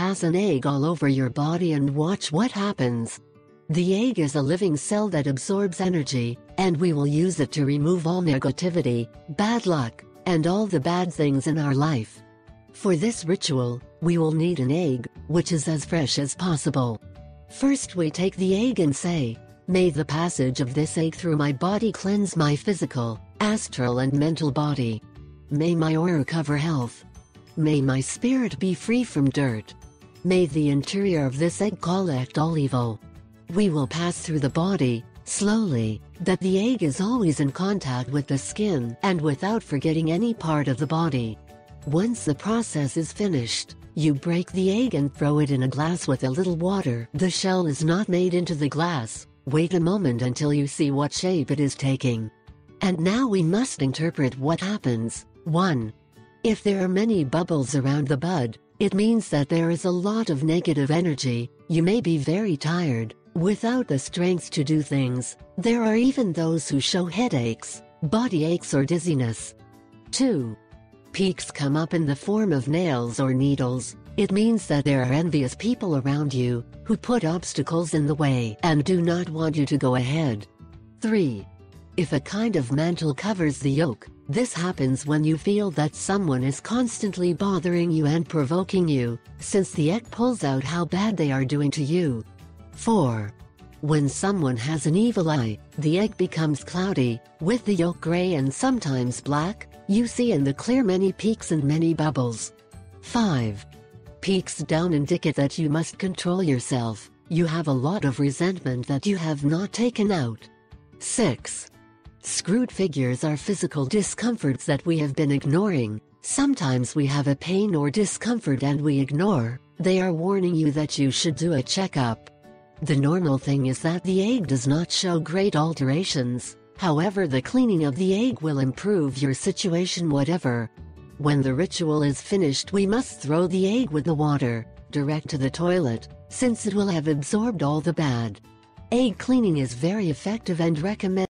pass an egg all over your body and watch what happens. The egg is a living cell that absorbs energy, and we will use it to remove all negativity, bad luck, and all the bad things in our life. For this ritual, we will need an egg, which is as fresh as possible. First we take the egg and say, May the passage of this egg through my body cleanse my physical, astral and mental body. May my aura cover health. May my spirit be free from dirt. May the interior of this egg collect all evil. We will pass through the body, slowly, that the egg is always in contact with the skin and without forgetting any part of the body. Once the process is finished, you break the egg and throw it in a glass with a little water. The shell is not made into the glass. Wait a moment until you see what shape it is taking. And now we must interpret what happens. 1. If there are many bubbles around the bud, it means that there is a lot of negative energy, you may be very tired, Without the strength to do things, there are even those who show headaches, body aches or dizziness. 2. Peaks come up in the form of nails or needles, it means that there are envious people around you, who put obstacles in the way and do not want you to go ahead. 3. If a kind of mantle covers the yolk, this happens when you feel that someone is constantly bothering you and provoking you, since the egg pulls out how bad they are doing to you. 4. When someone has an evil eye, the egg becomes cloudy, with the yolk gray and sometimes black, you see in the clear many peaks and many bubbles. 5. Peaks down indicate that you must control yourself, you have a lot of resentment that you have not taken out. 6. Screwed figures are physical discomforts that we have been ignoring, sometimes we have a pain or discomfort and we ignore, they are warning you that you should do a checkup. The normal thing is that the egg does not show great alterations, however the cleaning of the egg will improve your situation whatever. When the ritual is finished we must throw the egg with the water, direct to the toilet, since it will have absorbed all the bad. Egg cleaning is very effective and recommended.